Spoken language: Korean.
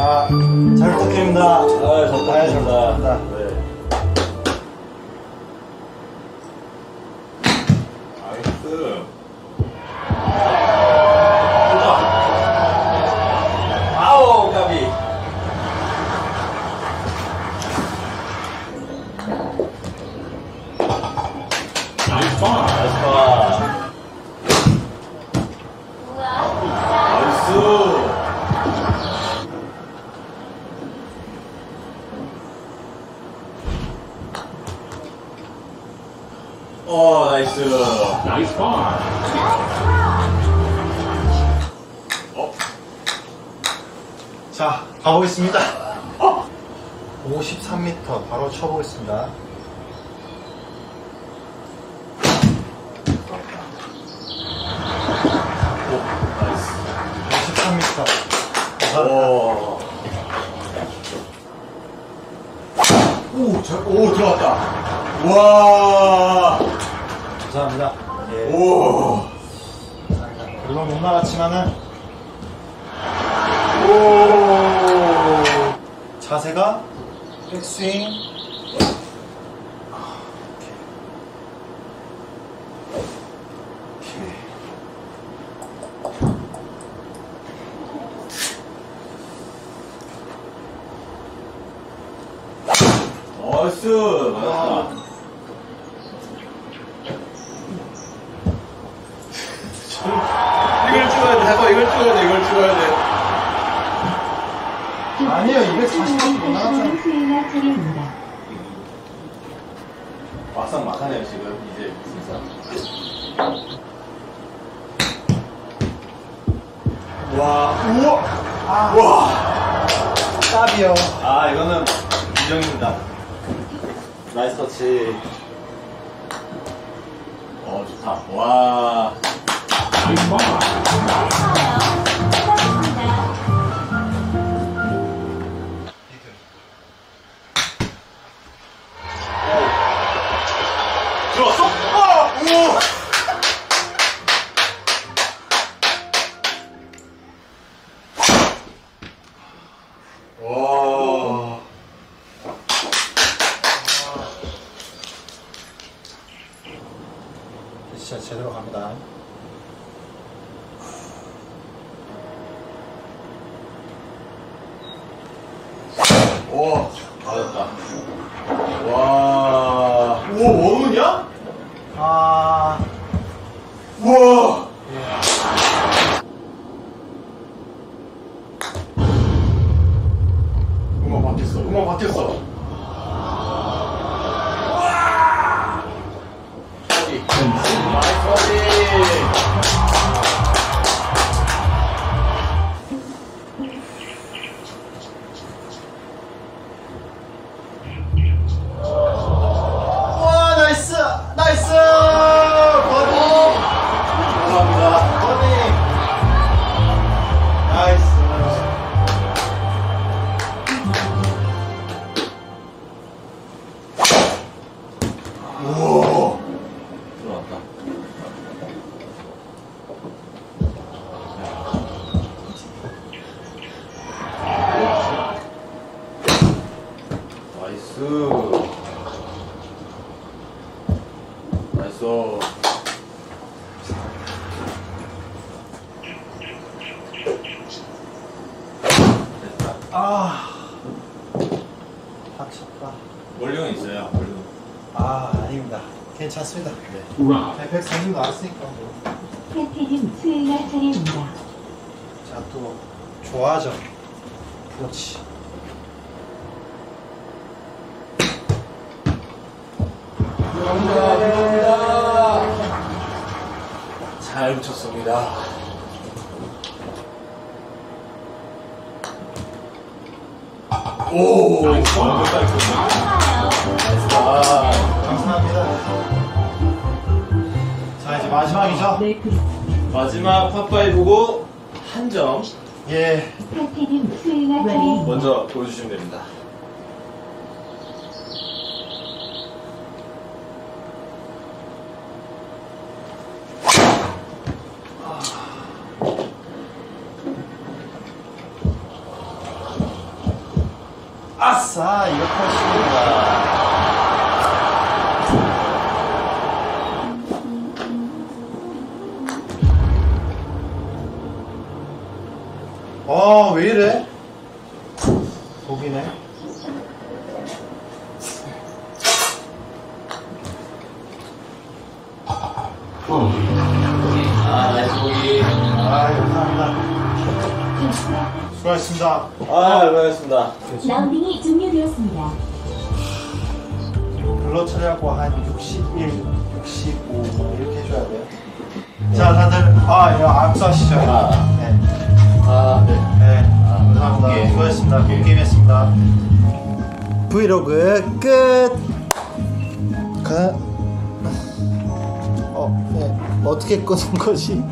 자, 잘 부탁드립니다. 아, 잘 부탁드립니다. 부탁드립니다. 네. 나이스. 아우, 까비. 어, 나이스. Nice par. 어? 자, 가보겠습니다. 53m 바로 쳐보겠습니다. 오, 나이스. 53m. 오. 오, 잘, 오, 들어갔다. 와. 감사합니다. 예. 오. 물론 못 나갔지만은 오. 자세가 백스윙. Nice. Nice. 이걸 찍어야 돼. 잠깐 이걸 찍어야 돼. 이걸 찍어야 돼. 아니요, 240m 못 나갔잖아. 수행할 차례입니다. 막상 막하네요 지금 이제 진짜. 와. 우와. 아, 와. 땀이요. 아 이거는 인정입니다. 나이스 터치. 어 좋다. 와. 들어왔어? 아! 오! 와. 진짜 제대로 갑니다. 오, 맞았다. 와. 오, 원운이야? 아, 우와. 음악 바뀌었어. 음악 바뀌었어. 나이스. 나이스. 나이스. 됐다. 아. 다쳤다. 원룡 있어요, 원룡. 아, 아닙니다. 괜찮습니다. 네. Rough. 140 나왔으니까 뭐. 팬티님 수행할 차례입니다. 자, 또, 좋아하죠. 그렇지. 감사합니다. 잘 붙였습니다. 오. 아, 감사합니다. 자, 이제 마지막이죠? 네, 그 마지막 파5고 한 점 예. 먼저 보여주시면 됩니다. 아싸, 이렇게 하십니다. 어, 왜 이래? 독이네. 아, 나이스 보기. 아, 감사합니다. 수고하셨습니다. 아, 수고하셨습니다. 라운딩이 종료되었습니다. blur 처리하고 한 61, 65, 뭐 이렇게 해줘야 돼요. 자, 다들, 아, 이거 악수하시죠. 아. 네. 아, 네. 네, 감사합니다. 예. 수고하셨습니다. good game 했습니다. 브이로그 끝! 가... 어, 네. 어떻게 끄는 거지?